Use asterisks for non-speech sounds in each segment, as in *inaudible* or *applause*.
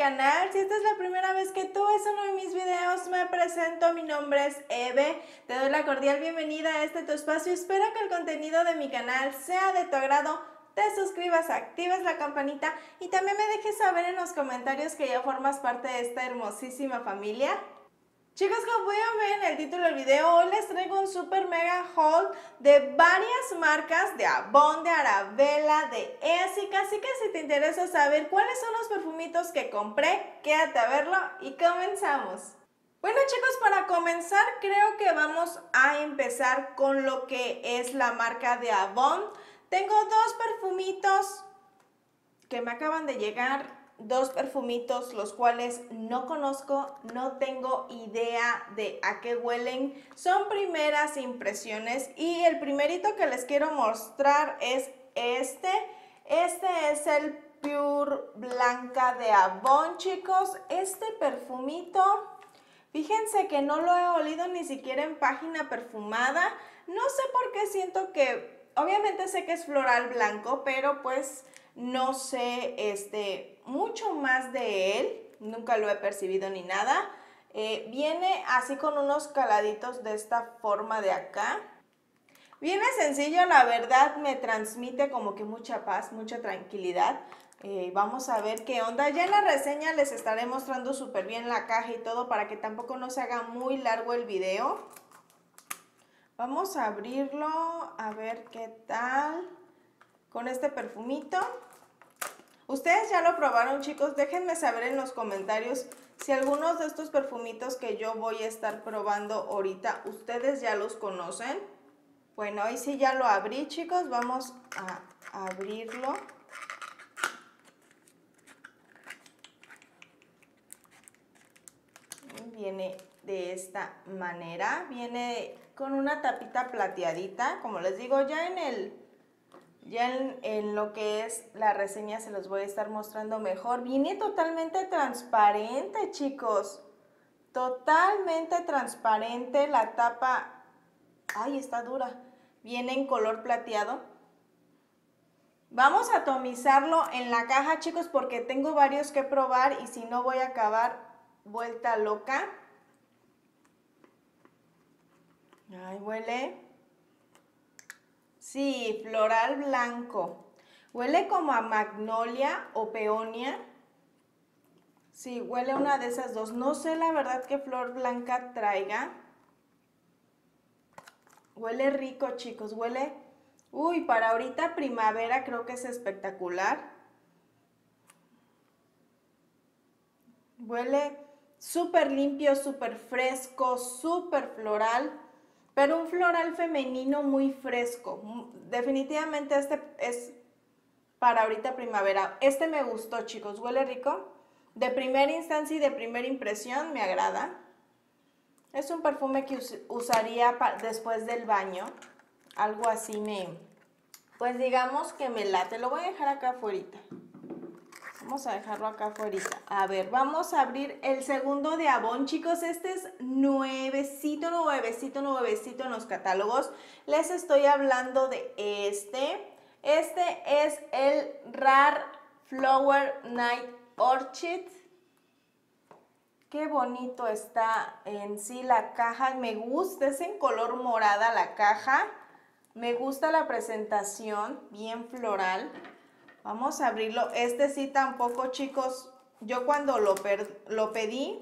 Si esta es la primera vez que tú ves uno de mis videos, me presento. Mi nombre es Eve. Te doy la cordial bienvenida a este tu espacio. Espero que el contenido de mi canal sea de tu agrado. Te suscribas, actives la campanita y también me dejes saber en los comentarios que ya formas parte de esta hermosísima familia. Chicos, como pueden ver en el título del video, hoy les traigo un super mega haul de varias marcas de Avon, de Arabella, de Essica, así que si te interesa saber cuáles son los perfumitos que compré, quédate a verlo y comenzamos. Bueno chicos, para comenzar creo que vamos a empezar con lo que es la marca de Avon. Tengo dos perfumitos que me acaban de llegar dos perfumitos los cuales no conozco, no tengo idea de a qué huelen. Son primeras impresiones y el primerito que les quiero mostrar es este. Este es el Pure Blanca de Avon, chicos. Este perfumito, fíjense que no lo he olido ni siquiera en página perfumada. No sé por qué siento que, obviamente sé que es floral blanco, pero pues no sé este, mucho más de él, nunca lo he percibido ni nada. Eh, viene así con unos caladitos de esta forma de acá. Viene sencillo, la verdad me transmite como que mucha paz, mucha tranquilidad. Eh, vamos a ver qué onda. Ya en la reseña les estaré mostrando súper bien la caja y todo para que tampoco no se haga muy largo el video. Vamos a abrirlo, a ver qué tal con este perfumito. Ustedes ya lo probaron chicos, déjenme saber en los comentarios si algunos de estos perfumitos que yo voy a estar probando ahorita, ustedes ya los conocen. Bueno, ahí sí ya lo abrí chicos, vamos a abrirlo. Viene de esta manera, viene con una tapita plateadita, como les digo, ya en el ya en, lo que es la reseña se los voy a estar mostrando mejor. Viene totalmente transparente, chicos. Totalmente transparente. La tapa... Ay, está dura. Viene en color plateado. Vamos a atomizarlo en la caja, chicos, porque tengo varios que probar y si no voy a acabar vuelta loca. Ay, huele. Sí, floral blanco. Huele como a magnolia o peonia. Sí, huele una de esas dos. No sé la verdad qué flor blanca traiga. Huele rico, chicos. Huele... Uy, para ahorita primavera creo que es espectacular. Huele súper limpio, súper fresco, súper floral pero un floral femenino muy fresco. Definitivamente este es para ahorita primavera. Este me gustó, chicos, huele rico. De primera instancia y de primera impresión me agrada. Es un perfume que usaría después del baño. Algo así me... Pues digamos que me late. Lo voy a dejar acá afuera. Vamos a dejarlo acá afuera. A ver, vamos a abrir el segundo de Avon, chicos. Este es nuevecito, nuevecito, nuevecito en los catálogos. Les estoy hablando de este. Este es el Rar Flower Night Orchid. Qué bonito está en sí la caja. Me gusta, es en color morada la caja. Me gusta la presentación, bien floral. Vamos a abrirlo. Este sí tampoco, chicos. Yo cuando lo, pedí,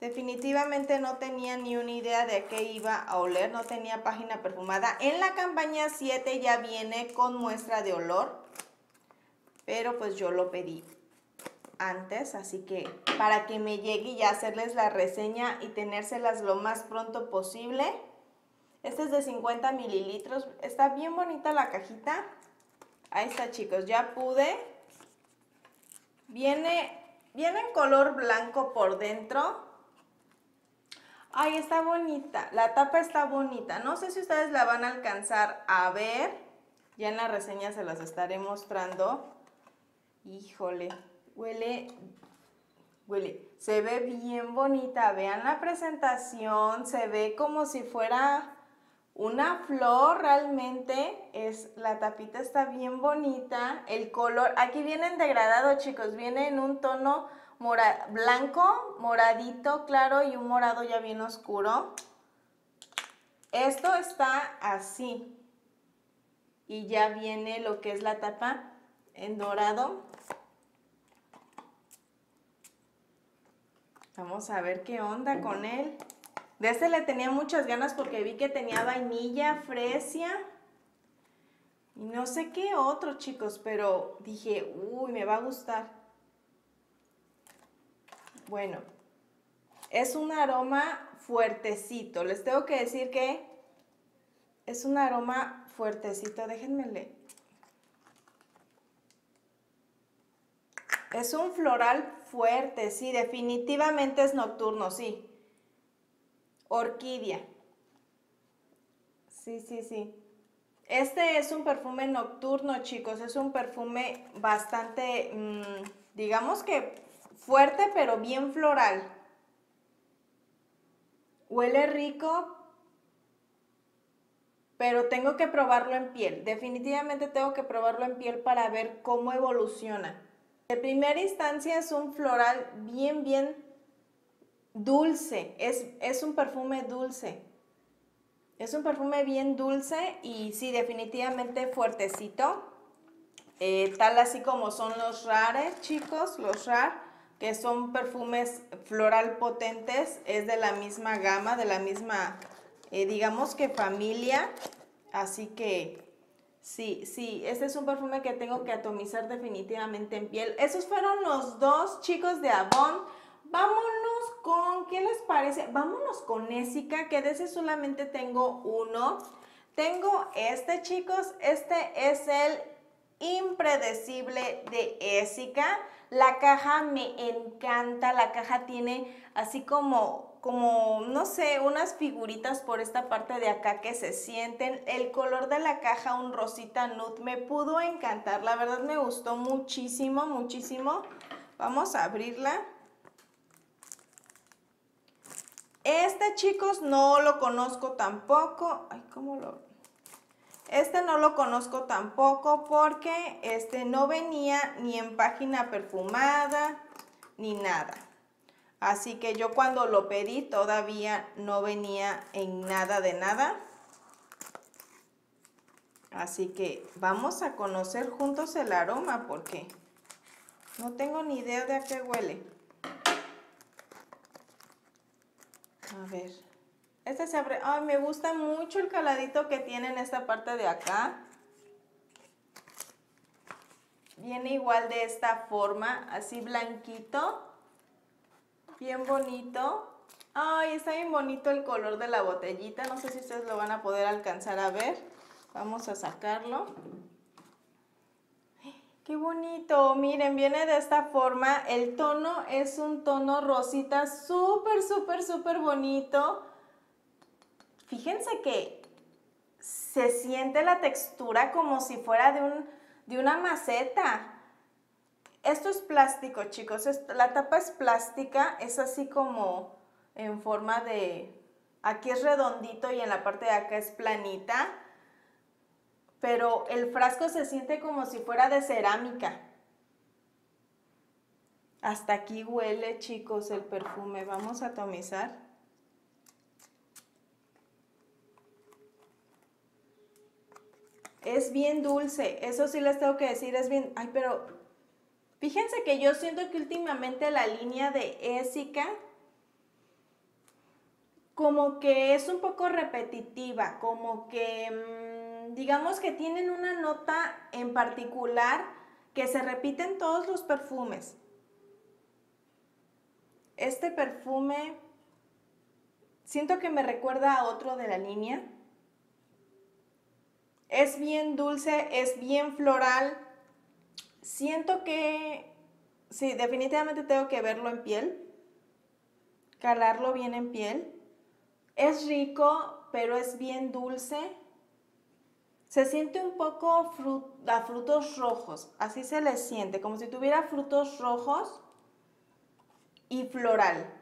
definitivamente no tenía ni una idea de qué iba a oler. No tenía página perfumada. En la campaña 7 ya viene con muestra de olor. Pero pues yo lo pedí antes, así que para que me llegue y hacerles la reseña y tenérselas lo más pronto posible. Este es de 50 mililitros, está bien bonita la cajita. Ahí está, chicos, ya pude. Viene, viene en color blanco por dentro. Ay, está bonita. La tapa está bonita. No sé si ustedes la van a alcanzar a ver. Ya en la reseña se las estaré mostrando. Híjole, huele, huele. Se ve bien bonita. Vean la presentación. Se ve como si fuera una flor realmente es, la tapita está bien bonita, el color, aquí viene en degradado chicos, viene en un tono blanco, moradito claro y un morado ya bien oscuro. Esto está así. Y ya viene lo que es la tapa en dorado. Vamos a ver qué onda con él. De este le tenía muchas ganas porque vi que tenía vainilla, fresia. Y no sé qué otro, chicos, pero dije, uy, me va a gustar. Bueno, es un aroma fuertecito. Les tengo que decir que es un aroma fuertecito. Déjenme leer. Es un floral fuerte, sí, definitivamente es nocturno, sí. Orquídea. Sí, sí, sí. Este es un perfume nocturno, chicos. Es un perfume bastante, mm, digamos que fuerte, pero bien floral. Huele rico, pero tengo que probarlo en piel. Definitivamente tengo que probarlo en piel para ver cómo evoluciona. De primera instancia es un floral bien, bien dulce. Es, es un perfume dulce. Es un perfume bien dulce y sí, definitivamente fuertecito. Eh, tal así como son los rares, chicos, los rar que son perfumes floral potentes, es de la misma gama, de la misma, eh, digamos que familia, así que sí, sí, este es un perfume que tengo que atomizar definitivamente en piel. Esos fueron los dos chicos de Avon. Vámonos con, ¿qué les parece? Vámonos con Essica, que de ese solamente tengo uno. Tengo este, chicos, este es el impredecible de Essica. La caja me encanta, la caja tiene así como, como, no sé, unas figuritas por esta parte de acá que se sienten. El color de la caja, un rosita nude, me pudo encantar, la verdad me gustó muchísimo, muchísimo. Vamos a abrirla. Este, chicos, no lo conozco tampoco. Ay, ¿cómo lo...? Este no lo conozco tampoco porque este no venía ni en página perfumada ni nada. Así que yo cuando lo pedí todavía no venía en nada de nada. Así que vamos a conocer juntos el aroma porque no tengo ni idea de a qué huele. A ver. Este se abre. Ay, me gusta mucho el caladito que tiene en esta parte de acá. Viene igual de esta forma, así blanquito. Bien bonito. Ay, está bien bonito el color de la botellita. No sé si ustedes lo van a poder alcanzar a ver. Vamos a sacarlo. ¡Qué bonito! Miren, viene de esta forma. El tono es un tono rosita súper, súper, súper bonito. Fíjense que se siente la textura como si fuera de, un, de una maceta. Esto es plástico, chicos. La tapa es plástica, es así como en forma de... Aquí es redondito y en la parte de acá es planita. Pero el frasco se siente como si fuera de cerámica. Hasta aquí huele, chicos, el perfume. Vamos a atomizar. es bien dulce, eso sí les tengo que decir, es bien, ay, pero fíjense que yo siento que últimamente la línea de Ésica como que es un poco repetitiva, como que mm, digamos que tienen una nota en particular que se repite en todos los perfumes. Este perfume siento que me recuerda a otro de la línea es bien dulce, es bien floral. Siento que, sí, definitivamente tengo que verlo en piel, calarlo bien en piel. Es rico, pero es bien dulce. Se siente un poco a frutos rojos, así se le siente, como si tuviera frutos rojos y floral.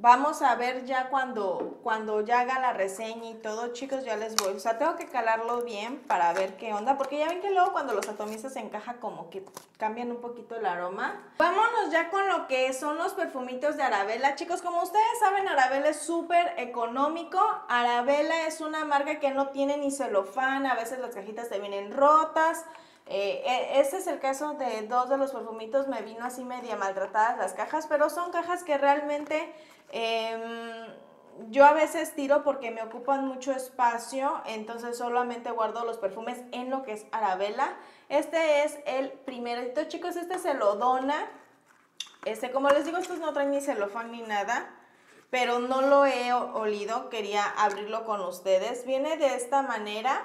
Vamos a ver ya cuando, cuando ya haga la reseña y todo, chicos, ya les voy. O sea, tengo que calarlo bien para ver qué onda, porque ya ven que luego cuando los atomizas en caja como que cambian un poquito el aroma. Vámonos ya con lo que son los perfumitos de Arabella. Chicos, como ustedes saben, Arabella es súper económico. Arabella es una marca que no tiene ni celofán, a veces las cajitas te vienen rotas. Este es el caso de dos de los perfumitos, me vino así media maltratadas las cajas, pero son cajas que realmente Em, yo a veces tiro porque me ocupan mucho espacio, entonces solamente guardo los perfumes en lo que es Arabella. Este es el primerito, chicos, este se lo dona. Este, como les digo, estos no traen ni celofán ni nada, pero no lo he olido, quería abrirlo con ustedes. Viene de esta manera.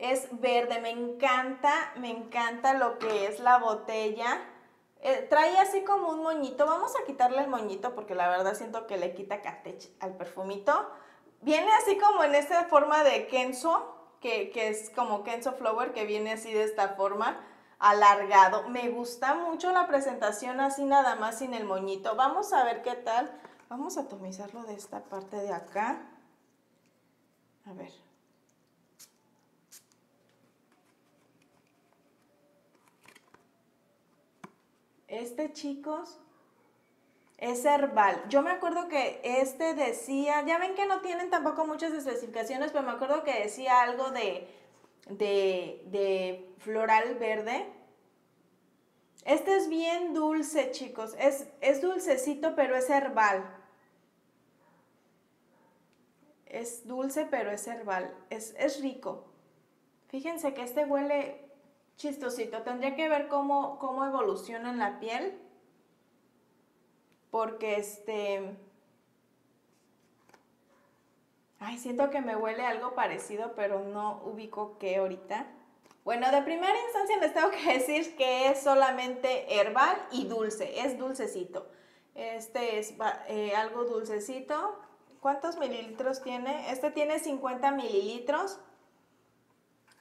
Es verde, me encanta, me encanta lo que es la botella. Eh, trae así como un moñito. Vamos a quitarle el moñito porque la verdad siento que le quita catech al perfumito. Viene así como en esta forma de Kenzo, que, que es como Kenzo Flower, que viene así de esta forma, alargado. Me gusta mucho la presentación así nada más sin el moñito. Vamos a ver qué tal. Vamos a atomizarlo de esta parte de acá. A ver. Este, chicos, es herbal. Yo me acuerdo que este decía, ya ven que no tienen tampoco muchas especificaciones, pero me acuerdo que decía algo de, de, floral verde. Este es bien dulce, chicos. Es, es dulcecito, pero es herbal. Es dulce, pero es herbal. Es, es rico. Fíjense que este huele chistosito. Tendría que ver cómo, cómo evoluciona en la piel. Porque este... Ay, siento que me huele algo parecido, pero no ubico qué ahorita. Bueno, de primera instancia les tengo que *laughs* decir que es solamente herbal y dulce, es dulcecito. Este es eh, algo dulcecito. ¿Cuántos mililitros tiene? Este tiene 50 mililitros.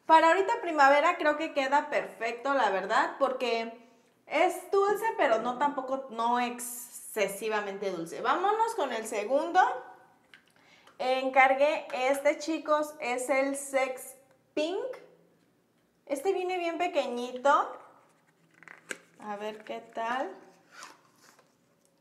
Para ahorita primavera creo que queda perfecto, la verdad, porque es dulce, pero no tampoco, no excesivamente dulce. Vámonos con el segundo. Encargué este, chicos, es el Sex Pink. Este viene bien pequeñito. A ver qué tal.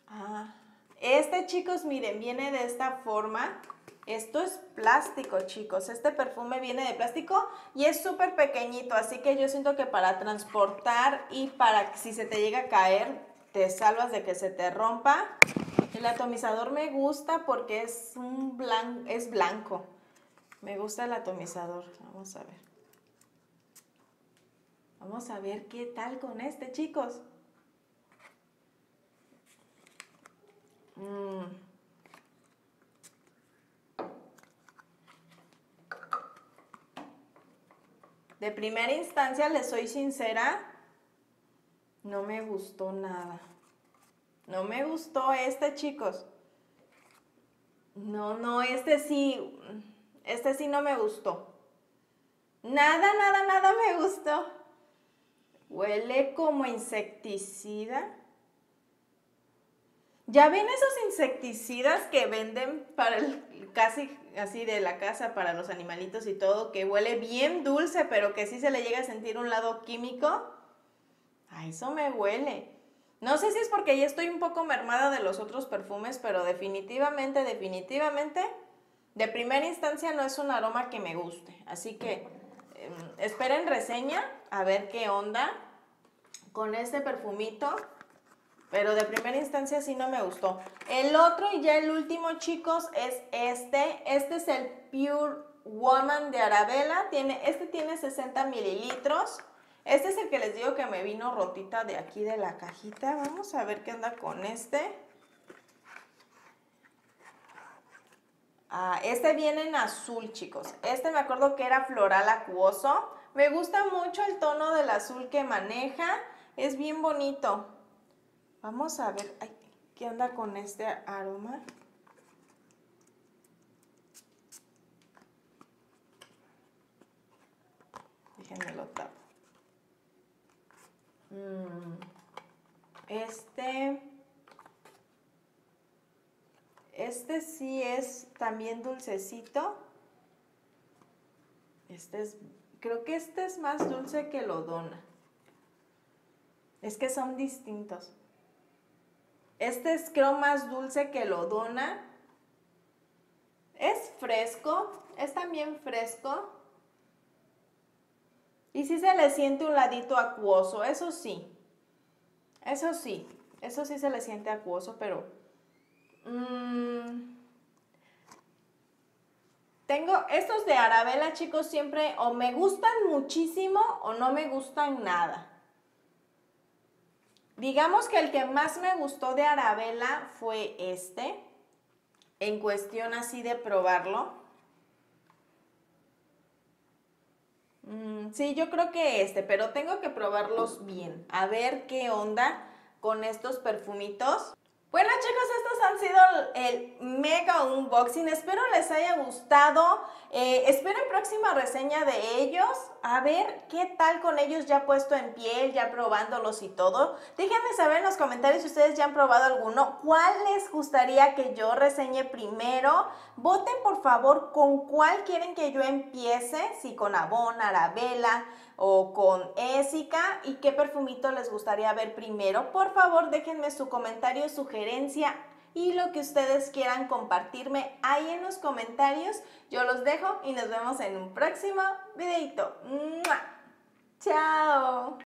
Ah, este, chicos, miren, viene de esta forma. Esto es plástico, chicos. Este perfume viene de plástico y es súper pequeñito, así que yo siento que para transportar y para si se te llega a caer, te salvas de que se te rompa. El atomizador me gusta porque es, un es blanco. Me gusta el atomizador. Vamos a ver. Vamos a ver qué tal con este, chicos. Mmm. De primera instancia, les soy sincera, no me gustó nada. No me gustó este, chicos. No, no, este sí, este sí no me gustó. Nada, nada, nada me gustó. Huele como insecticida. ¿Ya ven esos insecticidas que venden para el, casi así de la casa para los animalitos y todo, que huele bien dulce, pero que sí se le llega a sentir un lado químico? A eso me huele. No sé si es porque ya estoy un poco mermada de los otros perfumes, pero definitivamente, definitivamente, de primera instancia no es un aroma que me guste. Así que em, esperen reseña a ver qué onda con este perfumito. Pero de primera instancia sí no me gustó. El otro y ya el último, chicos, es este. Este es el Pure Woman de Arabella. Tiene, este tiene 60 mililitros. Este es el que les digo que me vino rotita de aquí de la cajita. Vamos a ver qué anda con este. Ah, este viene en azul, chicos. Este me acuerdo que era floral acuoso. Me gusta mucho el tono del azul que maneja. Es bien bonito. Vamos a ver qué onda con este aroma. Déjenme lo tapo. Mm, este Este sí es también dulcecito. Este es, creo que este es más dulce que lo dona. Es que son distintos. Este es creo más dulce que lo dona. Es fresco, es también fresco. Y sí se le siente un ladito acuoso, eso sí. Eso sí, eso sí se le siente acuoso, pero... Mmm, tengo estos de Arabella, chicos, siempre o me gustan muchísimo o no me gustan nada. Digamos que el que más me gustó de Arabella fue este, en cuestión así de probarlo. Mm, sí, yo creo que este, pero tengo que probarlos bien, a ver qué onda con estos perfumitos. Bueno chicos, estos han sido el mega unboxing. Espero les haya gustado. Eh, esperen próxima reseña de ellos. A ver qué tal con ellos ya puesto en piel, ya probándolos y todo. Déjenme saber en los comentarios si ustedes ya han probado alguno. ¿Cuál les gustaría que yo reseñe primero? Voten por favor con cuál quieren que yo empiece. Si con Avon, Arabella o con Ésica y qué perfumito les gustaría ver primero. Por favor, déjenme su comentario, sugerencia y lo que ustedes quieran compartirme ahí en los comentarios. Yo los dejo y nos vemos en un próximo videito. ¡Chao!